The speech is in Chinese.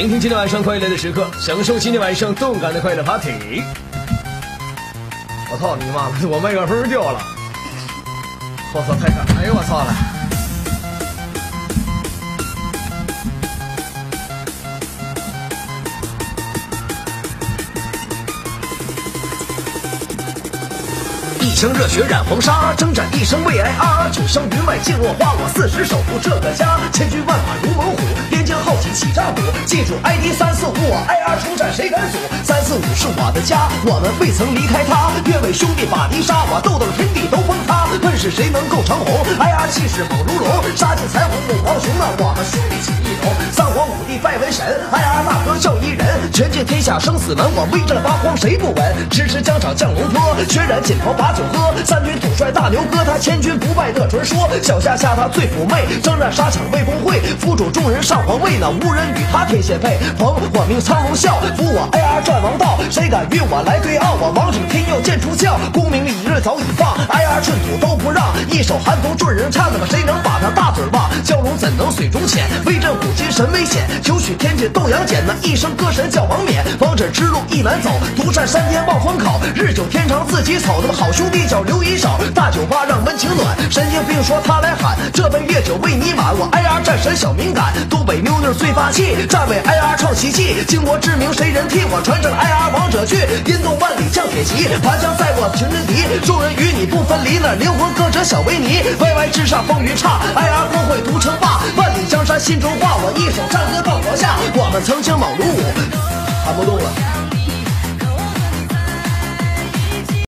聆听今天晚上快乐的时刻，享受今天晚上动感的快乐 party。我操你妈！我麦克风掉了！我操，太惨！哎呦我操了！一腔热血染黄沙，征战一生为爱啊！九霄云外尽落花，我四十守护这个家。千军万马如猛虎，起战鼓。记住 ID 三四五，我 IR 出战谁敢阻？三四五是我的家，我们未曾离开他。岳伟兄弟把敌杀，我斗斗天地都崩塌。问是谁能够成虹？IR 气势猛如龙，杀尽彩虹母狂熊啊！我们兄弟起一统，三皇五帝拜为神，IR 大哥叫一人。权尽天下生死门，我威震八荒谁不闻？迟迟疆场降龙坡，血染锦袍把酒喝。三军统帅大牛哥，他千军不败的传说。小夏下他最妩媚，征战沙场未峰会。辅主众人上皇位呢，无人与他天仙配。逢我命苍龙啸，扶我 AR 转王道。谁敢与我来对傲？我王者天佑剑出鞘，功名一日早已放，AR 寸土都不让。一手寒风众人颤，那么谁能把他大嘴忘？蛟龙怎能水中潜？威震古今神威显，九曲天界斗阳剑，那一声歌神叫王冕。王者之路一难走，独占山巅望风口。日久天长自己走，那么好兄弟叫刘一手。大酒吧让温情暖，神经病说他来喊，这杯烈酒为你满。我 AR 战神小敏感，东北妞妞最霸气，站为 AR 创奇迹。倾国之名谁人替我传承 AR 王者去？音动万里降铁骑，盘枪在我群人敌，众人与你不分离。那灵魂歌者小维尼，YY 之上风云刹，AR 光辉独称霸，万里江山心中画。我一手战歌到华夏，我们曾经猛如虎，喊不动了。